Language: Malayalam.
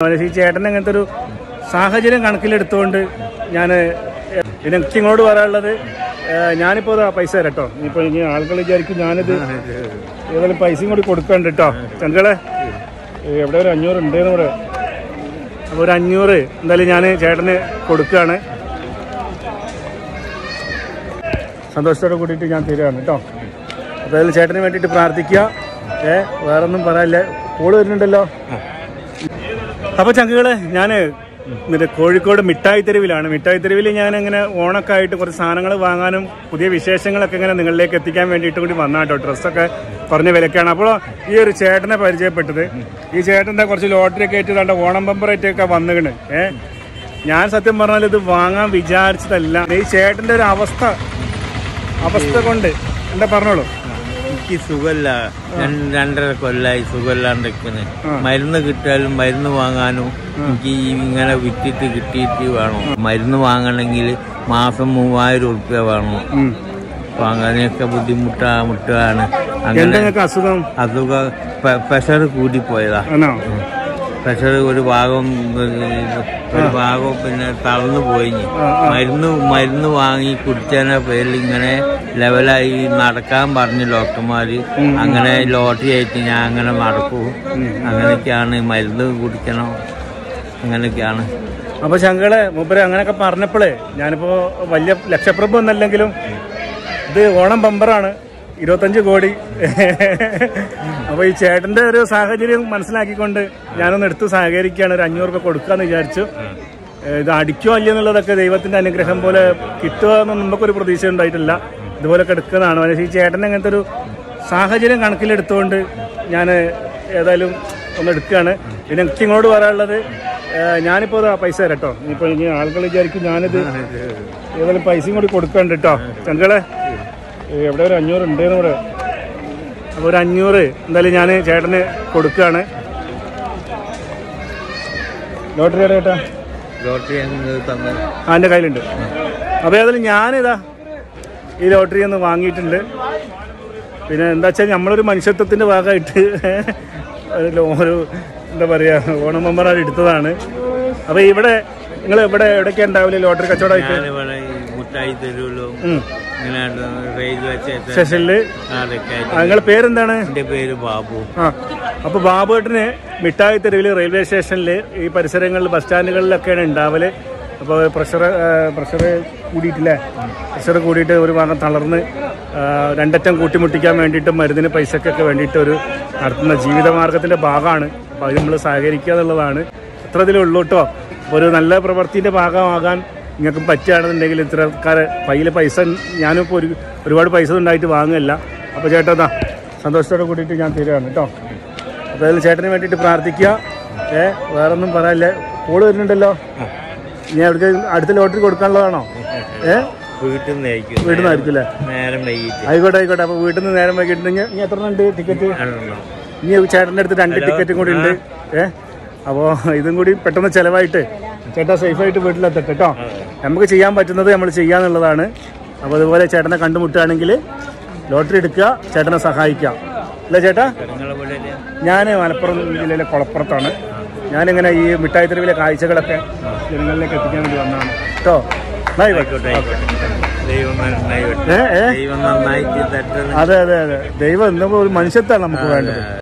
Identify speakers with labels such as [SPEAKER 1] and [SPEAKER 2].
[SPEAKER 1] ഈ ചേട്ടൻ അങ്ങനത്തെ ഒരു സാഹചര്യം കണക്കിലെടുത്തുകൊണ്ട് ഞാൻ എനിക്ക് ഇങ്ങോട്ട് പറയാനുള്ളത് ഏഹ്, ഞാനിപ്പോ ദാ പൈസ തരാം കേട്ടോ ഇനി ആളുകൾ വിചാരിക്കും ഞാനിത് ഏതായാലും പൈസയും കൂടി കൊടുക്കണ്ട് കേട്ടോ ചങ്കളെ എവിടെ ഒരു അഞ്ഞൂറ് ഉണ്ടെന്ന് പറയാം അപ്പോൾ ഒരു അഞ്ഞൂറ് എന്തായാലും ഞാൻ ചേട്ടന് കൊടുക്കുകയാണ് സന്തോഷത്തോടെ കൂടിയിട്ട് ഞാൻ തരികയാണ് കേട്ടോ അപ്പോൾ ഏതായാലും ചേട്ടന് വേണ്ടിയിട്ട് പ്രാർത്ഥിക്കുക. ഏ വേറൊന്നും പറയാനില്ല. കോൾ വരുന്നുണ്ടല്ലോ. അപ്പോൾ ചങ്കുകൾ ഞാൻ മറ്റേ കോഴിക്കോട് മിഠായി തെരുവിലാണ്. മിഠായി തെരുവിൽ ഞാൻ ഇങ്ങനെ ഓണൊക്കെ ആയിട്ട് കുറച്ച് സാധനങ്ങൾ വാങ്ങാനും പുതിയ വിശേഷങ്ങളൊക്കെ ഇങ്ങനെ നിങ്ങളിലേക്ക് എത്തിക്കാൻ വേണ്ടിയിട്ട് കൂടി വന്നാട്ടോ ഡ്രസ്സൊക്കെ കുറഞ്ഞ വിലക്കാണ്. അപ്പോൾ ഈ ഒരു ചേട്ടനെ പരിചയപ്പെട്ടത്. ഈ ചേട്ടന്റെ കുറച്ച് ലോട്ടറി ഒക്കെ ആയിട്ട് ഓണം ബമ്പറായിട്ടൊക്കെ വന്നിക്കണ്. ഏ? ഞാൻ സത്യം പറഞ്ഞാൽ ഇത് വാങ്ങാൻ വിചാരിച്ചതല്ല. ഈ ചേട്ടന്റെ ഒരു അവസ്ഥ അവസ്ഥ കൊണ്ട് എന്താ പറഞ്ഞോളൂ?
[SPEAKER 2] എനിക്ക് സുഖമില്ല രണ്ട് രണ്ടര കൊല്ലായി സുഖമില്ലാണ്ടിരിക്കുന്നത് മരുന്ന് കിട്ടിയാലും മരുന്ന് വാങ്ങാനും എനിക്ക് ഇങ്ങനെ വിറ്റിട്ട് കിട്ടിയിട്ട് വേണം. മരുന്ന് വാങ്ങണമെങ്കിൽ മാസം മൂവായിരം ഉറുപ്പ്യ വേണം.
[SPEAKER 1] വാങ്ങാനൊക്കെ
[SPEAKER 2] അപ്പൊ അങ്ങനെയൊക്കെ ബുദ്ധിമുട്ടാ മുട്ടാണ്. അങ്ങനെ
[SPEAKER 1] അസുഖം?
[SPEAKER 2] അതൊക്കെ പ്രഷർ കൂടിപ്പോയതാ. പ്രഷർ ഒരു ഭാഗം ഒരു ഭാഗം പിന്നെ തളർന്നു പോയി മരുന്ന് മരുന്ന് വാങ്ങി കുടിച്ചതിന്റെ പേരിൽ ഇങ്ങനെ ലെവലായി നടക്കാൻ പറഞ്ഞു ഡോക്ടർമാര്. അങ്ങനെ ലോട്ടറി ആയിട്ട് ഞാൻ അങ്ങനെ നടക്കൂ. അങ്ങനെയൊക്കെയാണ് മരുന്ന് കുടിക്കണം. അങ്ങനെയൊക്കെയാണ്.
[SPEAKER 1] അപ്പൊ ശങ്കൾ മൂപ്പര് അങ്ങനെയൊക്കെ പറഞ്ഞപ്പോഴേ ഞാനിപ്പോ വലിയ ലക്ഷപ്രഭ ഒന്നല്ലെങ്കിലും ഇത് ഓണം ബമ്പറാണ്. ഇരുപത്തഞ്ച് കോടി. അപ്പൊ ഈ ചേട്ടന്റെ ഒരു സാഹചര്യം മനസ്സിലാക്കിക്കൊണ്ട് ഞാനൊന്ന് എടുത്ത് സഹകരിക്കുകയാണ്. ഒരു അഞ്ഞൂറ് രൂപ കൊടുക്കാന്ന് വിചാരിച്ചു. ഇത് അടിക്കോ അല്ല എന്നുള്ളതൊക്കെ ദൈവത്തിന്റെ അനുഗ്രഹം പോലെ കിട്ടുക എന്നൊന്നും നമുക്കൊരു പ്രതീക്ഷ ഉണ്ടായിട്ടില്ല. ഇതുപോലൊക്കെ എടുക്കുന്നതാണ്. പക്ഷേ ഈ ചേട്ടൻ അങ്ങനത്തെ ഒരു സാഹചര്യം കണക്കിലെടുത്തുകൊണ്ട് ഞാൻ ഏതായാലും ഒന്ന് എടുക്കുകയാണ്. പിന്നെ എനിക്ക് ഇങ്ങോട്ട് പറയാനുള്ളത് ഞാനിപ്പോൾ പൈസ തരാം കേട്ടോ ഇപ്പോൾ ഇനി ആളുകൾ വിചാരിക്കും ഞാനിത് ഏതായാലും പൈസയും കൂടി കൊടുക്കണ്ട് കേട്ടോ ചങ്കളെ എവിടെ ഒരു അഞ്ഞൂറ് ഉണ്ടെന്ന് ഇവിടെ അപ്പോൾ ഒരു അഞ്ഞൂറ് എന്തായാലും ഞാൻ ചേട്ടന് കൊടുക്കുകയാണ്. ലോട്ടറി അല്ലേ ചേട്ടാ?
[SPEAKER 2] ലോട്ടറി
[SPEAKER 1] ആ എന്റെ കയ്യിലുണ്ട്. അപ്പോൾ ഏതായാലും ഞാനിതാ ഈ ലോട്ടറി ഒന്ന് വാങ്ങിയിട്ടുണ്ട്. പിന്നെ എന്താ വെച്ചാൽ നമ്മളൊരു മനുഷ്യത്വത്തിന്റെ ഭാഗമായിട്ട് ഒരു എന്താ പറയുക ഓണം മെമ്പറായിട്ട് എടുത്തതാണ്. അപ്പോൾ ഇവിടെ നിങ്ങൾ ഇവിടെ എവിടെയൊക്കെ ഉണ്ടാവില്ല ലോട്ടറി കച്ചവടമായിട്ട്?
[SPEAKER 2] തെരുവിലും
[SPEAKER 1] നിങ്ങളുടെ പേരെന്താണ്?
[SPEAKER 2] എന്റെ പേര് ബാബു.
[SPEAKER 1] അപ്പൊ ബാബുവേട്ടന് മിഠായി തെരുവിൽ റെയിൽവേ സ്റ്റേഷനിൽ ഈ പരിസരങ്ങളിൽ ബസ് സ്റ്റാൻഡുകളിലൊക്കെയാണ് ഉണ്ടാവൽ. അപ്പോൾ പ്രഷർ പ്രഷർ കൂടിയിട്ടില്ലേ? പ്രഷർ കൂടിയിട്ട് ഒരു ഭാഗം തളർന്ന് രണ്ടറ്റം കൂട്ടിമുട്ടിക്കാൻ വേണ്ടിയിട്ട് മരുന്നിന് പൈസക്കൊക്കെ വേണ്ടിയിട്ട് ഒരു നടത്തുന്ന ജീവിതമാർഗത്തിന്റെ ഭാഗമാണ്. അപ്പോൾ അത് നമ്മൾ സഹകരിക്കുക എന്നുള്ളതാണ്. അത്ര കേട്ടോ. ഒരു നല്ല പ്രവൃത്തിന്റെ ഭാഗമാകാൻ നിങ്ങൾക്ക് പറ്റുകയാണെന്നുണ്ടെങ്കിൽ ഇത്ര കയ്യിൽ പൈസ ഞാനിപ്പോൾ ഒരു ഒരുപാട് പൈസ ഉണ്ടായിട്ട് വാങ്ങുകയല്ല. അപ്പോൾ ചേട്ടാ സന്തോഷത്തോടെ കൂടിയിട്ട് ഞാൻ തീരുകയാണ് കേട്ടോ. അപ്പോൾ അതിൽ ചേട്ടന് വേണ്ടിയിട്ട് പ്രാർത്ഥിക്കുക. ഏ വേറൊന്നും പറയാനില്ല. കോൾ വരുന്നുണ്ടല്ലോ. ഇനി അവർക്ക് അടുത്ത ലോട്ടറി കൊടുക്കാനുള്ളതാണോ? ഏ?
[SPEAKER 2] വീട്ടിൽ നിന്ന്
[SPEAKER 1] വീട്ടിൽ നിന്നായിരിക്കും അല്ലേ?
[SPEAKER 2] നേരം വൈകിട്ട്.
[SPEAKER 1] ആയിക്കോട്ടെ ആയിക്കോട്ടെ. അപ്പോൾ വീട്ടിൽ നിന്ന് നേരം വൈകിട്ടുണ്ടെങ്കിൽ ഇനി എത്ര ഉണ്ട് ടിക്കറ്റ്? ഇനി ചേട്ടന്റെ അടുത്ത് രണ്ട് ടിക്കറ്റും കൂടി ഉണ്ട്. ഏ? അപ്പോൾ ഇതും കൂടി പെട്ടെന്ന് ചിലവായിട്ട് ചേട്ടാ സേഫായിട്ട് വീട്ടിലെത്തട്ടെ കേട്ടോ നമുക്ക് ചെയ്യാൻ പറ്റുന്നത് നമ്മൾ ചെയ്യാന്നുള്ളതാണ്. അപ്പോൾ അതുപോലെ ചേട്ടനെ കണ്ടുമുട്ടുകയാണെങ്കിൽ ലോട്ടറി എടുക്കുക ചേട്ടനെ സഹായിക്കുക. അല്ല ചേട്ടാ? ഞാൻ മലപ്പുറം ജില്ലയിലെ കുളപ്പുറത്താണ്. ഞാനിങ്ങനെ ഈ മിഠായി തെരുവിലെ കാഴ്ചകളൊക്കെ ജനങ്ങളിലേക്ക് എത്തിക്കാൻ വേണ്ടി വന്നതാണ്. കേട്ടോ അതെ അതെ അതെ. ദൈവം എന്നപ്പോ ഒരു മനുഷ്യത്താണ് നമുക്ക് വേണ്ടത്.